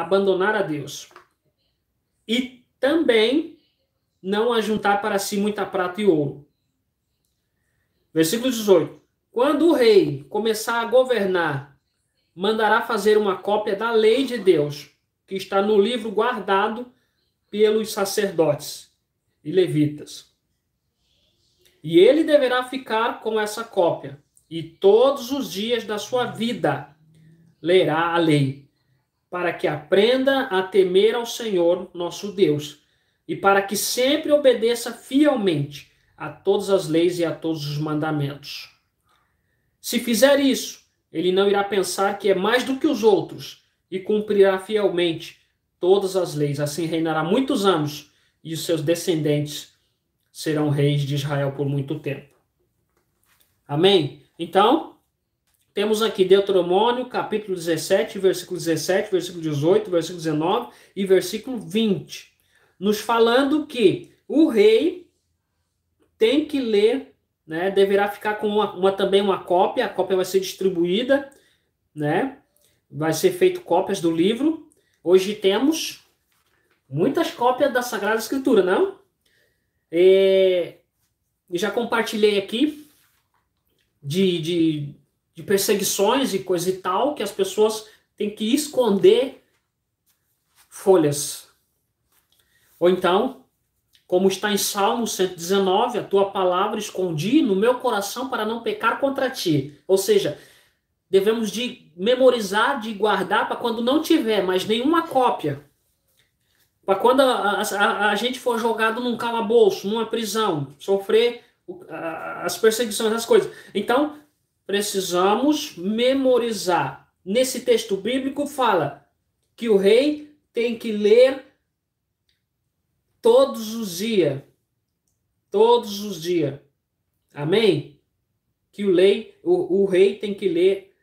abandonar a Deus. E também não ajuntar para si muita prata e ouro. Versículo 18. Quando o rei começar a governar, mandará fazer uma cópia da lei de Deus, que está no livro guardado pelos sacerdotes e levitas. E ele deverá ficar com essa cópia, e todos os dias da sua vida lerá a lei, para que aprenda a temer ao Senhor nosso Deus, e para que sempre obedeça fielmente a todas as leis e a todos os mandamentos. Se fizer isso, ele não irá pensar que é mais do que os outros e cumprirá fielmente todas as leis. Assim reinará muitos anos e os seus descendentes serão reis de Israel por muito tempo. Amém? Então, temos aqui Deuteronômio, capítulo 17, versículo 17, versículo 18, versículo 19 e versículo 20, nos falando que o rei tem que ler né? Deverá ficar com uma, uma, também uma cópia, a cópia vai ser distribuída, né? Vai ser feito cópias do livro. Hoje temos muitas cópias da Sagrada Escritura, não? E, já compartilhei aqui de, de, de perseguições e coisa e tal, que as pessoas têm que esconder folhas. Ou então, como está em Salmo 119, a tua palavra escondi no meu coração para não pecar contra ti. Ou seja, devemos de memorizar, de guardar para quando não tiver mais nenhuma cópia. Para quando a, a, a, gente for jogado num calabouço, numa prisão, sofrer as perseguições, as coisas. Então, precisamos memorizar. Nesse texto bíblico fala que o rei tem que ler todos os dias. Todos os dias. Amém? Que o, lei, o, o rei tem que ler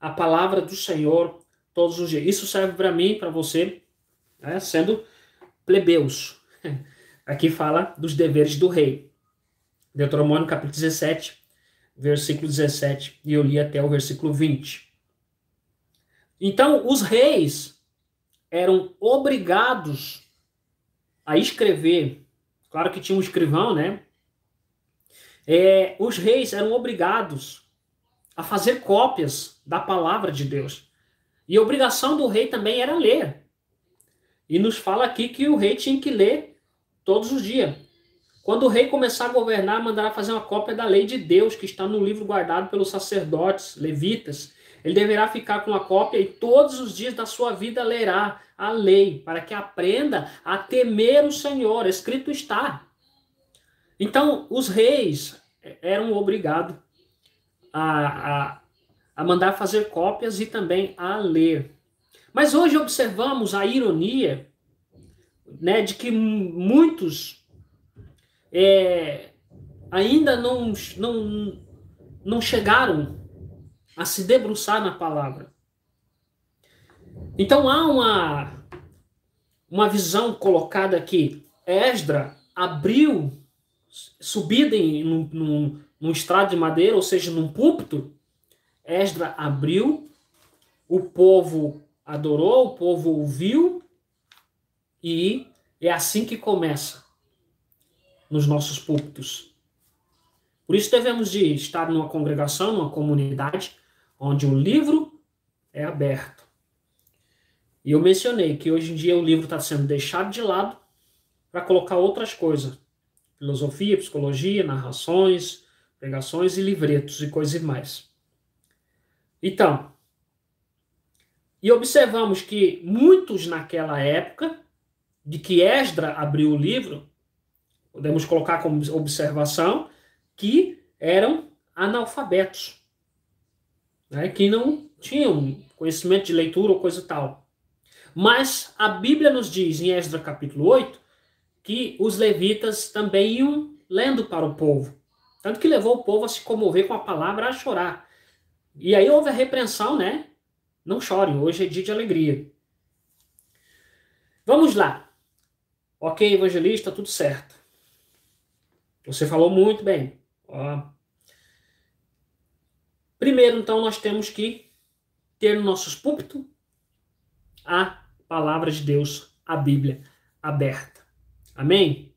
a palavra do Senhor todos os dias. Isso serve para mim, para você, né, sendo plebeus. Aqui fala dos deveres do rei. Deuteronômio capítulo 17, versículo 17, e eu li até o versículo 20. Então, os reis eram obrigados a escrever. Claro que tinha um escrivão, né? É, os reis eram obrigados a fazer cópias da palavra de Deus. E a obrigação do rei também era ler. E nos fala aqui que o rei tinha que ler todos os dias. Quando o rei começar a governar, mandará fazer uma cópia da lei de Deus, que está no livro guardado pelos sacerdotes, levitas. Ele deverá ficar com a cópia e todos os dias da sua vida lerá a lei, para que aprenda a temer o Senhor. Escrito está. Então, os reis eram obrigados a, a, a mandar fazer cópias e também a ler. Mas hoje observamos a ironia né, de que muitos é, ainda não, não, não chegaram a se debruçar na palavra. Então há uma, uma visão colocada aqui. Esdra abriu, subida em num, num, num estrado de madeira, ou seja, num púlpito. Esdra abriu, o povo adorou, o povo ouviu, e é assim que começa nos nossos púlpitos. Por isso devemos de estar numa congregação, numa comunidade, onde o livro é aberto e eu mencionei que hoje em dia o livro está sendo deixado de lado para colocar outras coisas. Filosofia, psicologia, narrações, pregações e livretos e coisas mais. Então, e observamos que muitos naquela época, de que Esdra abriu o livro, podemos colocar como observação, que eram analfabetos, né, que não tinham conhecimento de leitura ou coisa tal. Mas a Bíblia nos diz em Esdras capítulo 8 que os levitas também iam lendo para o povo. Tanto que levou o povo a se comover com a palavra, a chorar. E aí houve a repreensão, né? Não chorem, hoje é dia de alegria. Vamos lá. Ok, evangelista, tudo certo. Você falou muito bem. Ó. Primeiro, então, nós temos que ter no nossos púlpitos a palavra de Deus, a Bíblia aberta. Amém?